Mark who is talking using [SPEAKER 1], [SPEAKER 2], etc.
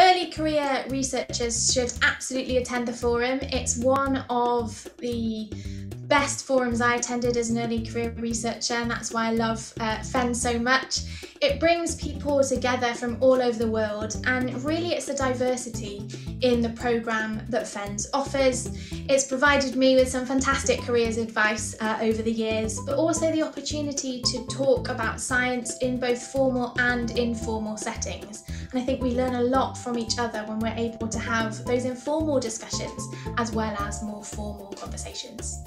[SPEAKER 1] Early career researchers should absolutely attend the forum. It's one of the best forums I attended as an early career researcher, and that's why I love uh, FENS so much. It brings people together from all over the world, and really it's the diversity in the programme that FENS offers. It's provided me with some fantastic careers advice uh, over the years, but also the opportunity to talk about science in both formal and informal settings. And I think we learn a lot from each other when we're able to have those informal discussions as well as more formal conversations.